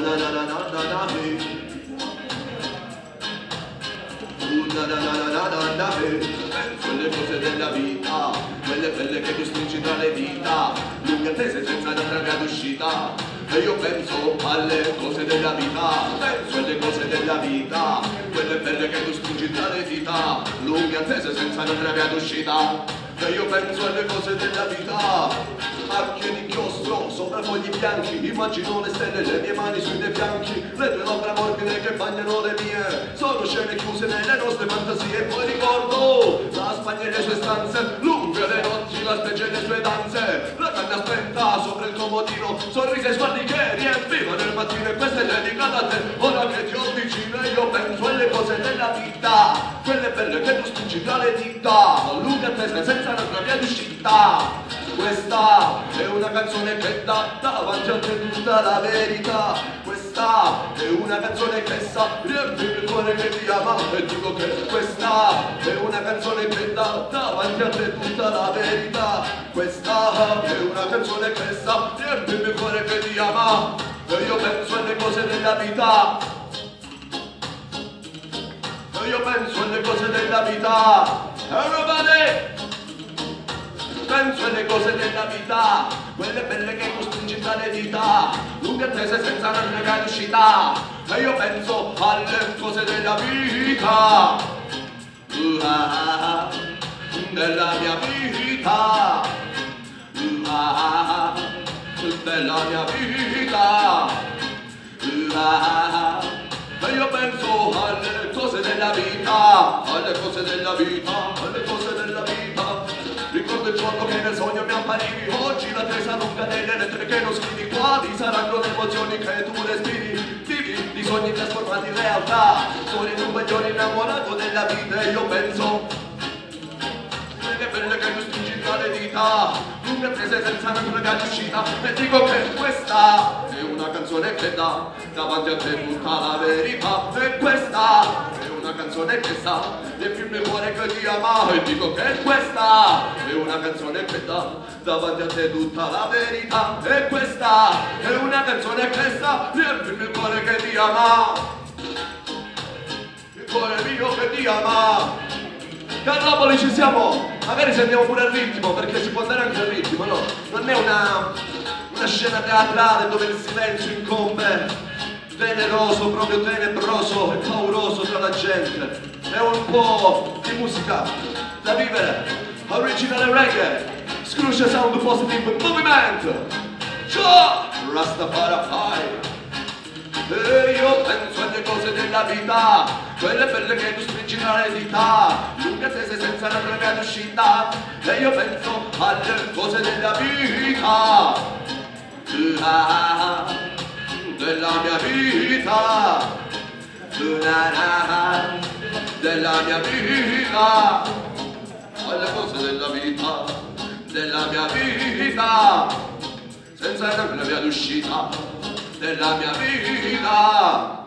na na na na na na hey. Na na na na na hey. Penso alle cose della vita, quelle belle che tu stringi tra le dita, lunghe attese senza una via d'uscita. E io penso alle cose della vita, penso alle cose della vita, quelle belle che tu stringi tra le dita, lunghe attese senza una via d'uscita. E io penso alle cose della vita, archie di chiostro sopra fogli bianchi, immagino le stelle, le mie mani sui miei fianchi, le tue labbra morbide che bagnano le mie, sono scene chiuse nelle nostre fantasie, e poi ricordo la Spagna e le sue stanze, lunghe le notti, la specie e le sue danze, canna spenta sopra il comodino, sorrisi e sguardi che riempivano il mattino, e questa è dedicata a te, ora che ti ho vicino, io penso alle cose della vita, quelle belle che tu stringi tra le dita, lunghe attese senza una via d'uscita. Questa è una canzone che dà davanti a te tutta la verità. Questa è una canzone che sa riempire il cuore che ti ama e dico che questa è una canzone che dà davanti a te tutta la verità. Questa è una canzone che sa riempire il cuore che ti ama. E io penso alle cose della vita. E io penso alle cose della vita. Everybody! penso alle cose della vita, quelle belle che costringi tra le dita, lunghe attese senza via d'uscita, e io penso alle cose della vita, uh, ah, della mia vita, della mia vita, e io penso alle cose della vita, alle cose della vita, alle cose della vita. Ricordo il giorno che nel sogno mi apparivi Oggi la tesa lunga delle lettere che non scrivi Quali saranno le emozioni che tu respiri Vivi di sogni trasformati in realtà. Sono in un baglione innamorato della vita E io penso Quelle belle che tu stringi tra le dita Lunghe attese senza via d'uscita E dico che questa è una canzone che dà Davanti a te tutta la verità E questa è una canzone che sa riempirmi il cuore che ti ama. E dico che questa è una canzone che dà davanti a te tutta la verità e questa è una canzone che sa riempirmi il cuore che ti ama. Il cuore mio che ti ama. Carlopoli ci siamo magari sentiamo pure il ritmo perché si può andare anche al ritmo no? non è una, una scena teatrale dove il silenzio incombe teneroso, proprio tenebroso e pauroso tra la gente. È un po' di musica da vivere, originale reggae, scruce sound positive movimento. Ciao, Rastafari. E io penso alle cose della vita, quelle belle che tu stringi tra le dita, lunghe attese senza una via d'uscita. E io penso alle cose della vita. Della mia vita, della mia vita, alle cose della vita, della mia vita, senza una via d'uscita, della mia vita.